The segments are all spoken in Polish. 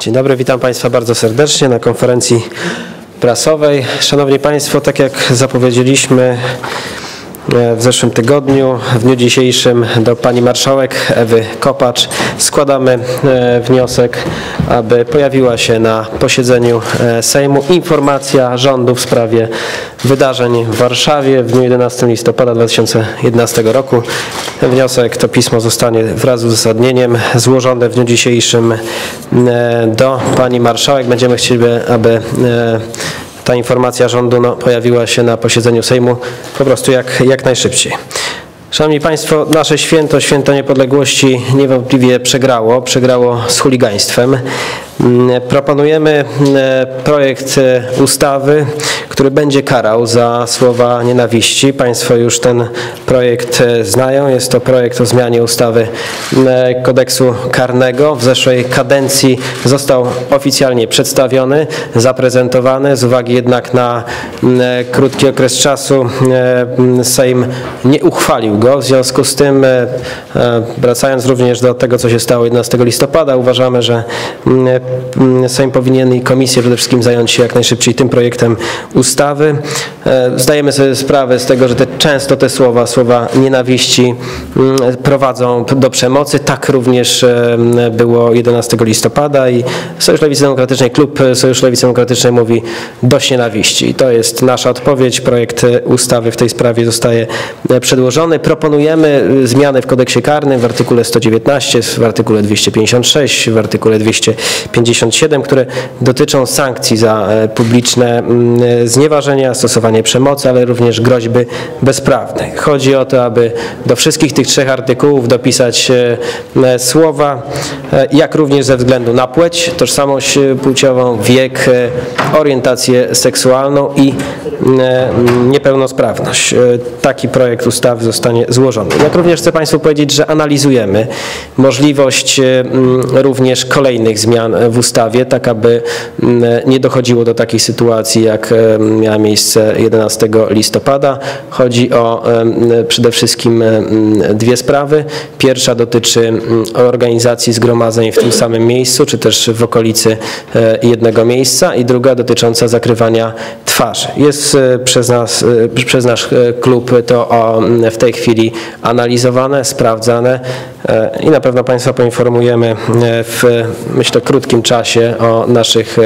Dzień dobry, witam Państwa bardzo serdecznie na konferencji prasowej. Szanowni Państwo, tak jak zapowiedzieliśmy w zeszłym tygodniu, w dniu dzisiejszym do Pani Marszałek Ewy Kopacz składamy e, wniosek, aby pojawiła się na posiedzeniu e, Sejmu informacja rządu w sprawie wydarzeń w Warszawie w dniu 11 listopada 2011 roku. Wniosek, to pismo zostanie wraz z uzasadnieniem złożone w dniu dzisiejszym e, do Pani Marszałek. Będziemy chcieli, aby e, ta informacja rządu no, pojawiła się na posiedzeniu Sejmu po prostu jak, jak najszybciej. Szanowni Państwo, nasze święto, święto niepodległości niewątpliwie przegrało, przegrało z chuligaństwem. Mm, Proponujemy mm, projekt e, ustawy, który będzie karał za słowa nienawiści. Państwo już ten projekt e, znają. Jest to projekt o zmianie ustawy mm, kodeksu karnego. W zeszłej kadencji został oficjalnie przedstawiony, zaprezentowany. Z uwagi jednak na mm, krótki okres czasu e, Sejm nie uchwalił go. W związku z tym, e, e, wracając również do tego, co się stało 11 listopada, uważamy, że Sejm powinien i komisje przede wszystkim zająć się jak najszybciej tym projektem ustawy. E, Zdajemy sobie sprawę z tego, że te, często te słowa, słowa nienawiści mm, prowadzą do przemocy. Tak również e, było 11 listopada i Sojusz Lewicy Demokratycznej, klub Sojusz Lewicy Demokratycznej mówi dość nienawiści. To jest nasza odpowiedź. Projekt e, ustawy w tej sprawie zostaje e, przedłożony. Proponujemy e, zmiany w kodeksie karnym w artykule 119, w artykule 256, w artykule 257, które dotyczą sankcji za e, publiczne mm, e, znieważenia, stosowanie przemocy, ale również groźby bezprawne. Chodzi o to, aby do wszystkich tych trzech artykułów dopisać e, e, słowa, e, jak również ze względu na płeć, tożsamość płciową, wiek, orientację seksualną i niepełnosprawność. Taki projekt ustawy zostanie złożony. Jak również chcę Państwu powiedzieć, że analizujemy możliwość również kolejnych zmian w ustawie, tak aby nie dochodziło do takiej sytuacji, jak miała miejsce 11 listopada. Chodzi o przede wszystkim dwie sprawy. Pierwsza dotyczy organizacji zgromadzeń w tym samym miejscu, czy też w okolicy e, jednego miejsca i druga dotycząca zakrywania twarzy. Jest e, przez nas, e, przez nasz klub to w tej chwili analizowane, sprawdzane i na pewno Państwa poinformujemy w, myślę, krótkim czasie o naszych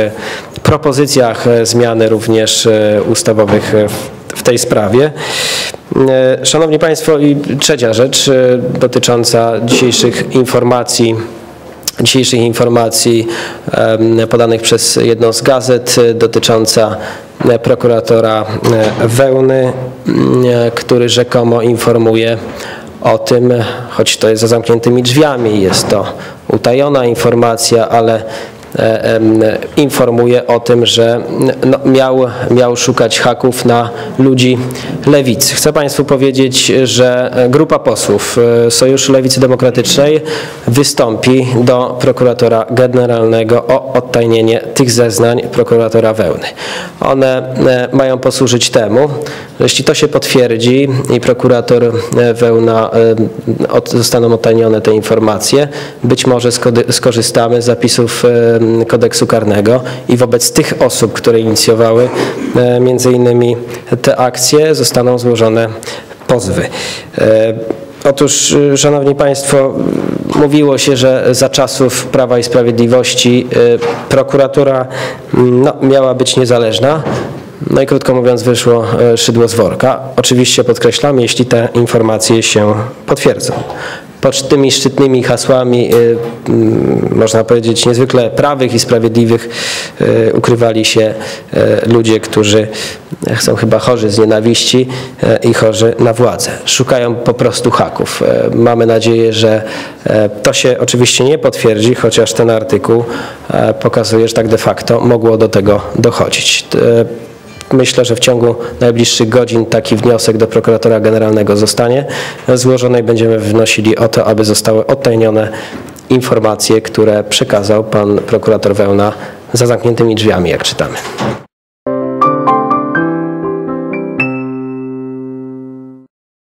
propozycjach e, zmiany również e, ustawowych e, w tej sprawie. Szanowni Państwo, i trzecia rzecz dotycząca dzisiejszych informacji dzisiejszych informacji podanych przez jedną z gazet dotycząca prokuratora Wełny, który rzekomo informuje o tym, choć to jest za zamkniętymi drzwiami, jest to utajona informacja, ale informuje o tym, że no, miał, miał szukać haków na ludzi lewicy. Chcę Państwu powiedzieć, że grupa posłów e, Sojuszu Lewicy Demokratycznej wystąpi do prokuratora generalnego o odtajnienie tych zeznań prokuratora Wełny. One e, mają posłużyć temu, że jeśli to się potwierdzi i prokurator e, Wełna e, od, zostaną odtajnione te informacje, być może skorzystamy z zapisów e, kodeksu karnego i wobec tych osób, które inicjowały e, między innymi te akcje, zostaną złożone pozwy. E, Otóż, y, Szanowni Państwo, mówiło się, że za czasów Prawa i Sprawiedliwości prokuratura no, miała być niezależna. No i krótko mówiąc wyszło e, szydło z worka. Oczywiście podkreślam, jeśli te informacje się potwierdzą. Pod tymi szczytnymi hasłami, y, mm, można powiedzieć, niezwykle prawych i sprawiedliwych y, ukrywali się y, ludzie, którzy są chyba chorzy z nienawiści i chorzy na władzę. Szukają po prostu haków. Mamy nadzieję, że to się oczywiście nie potwierdzi, chociaż ten artykuł pokazuje, że tak de facto mogło do tego dochodzić. Myślę, że w ciągu najbliższych godzin taki wniosek do prokuratora generalnego zostanie złożony i będziemy wnosili o to, aby zostały odtajnione informacje, które przekazał pan prokurator Wełna za zamkniętymi drzwiami, jak czytamy.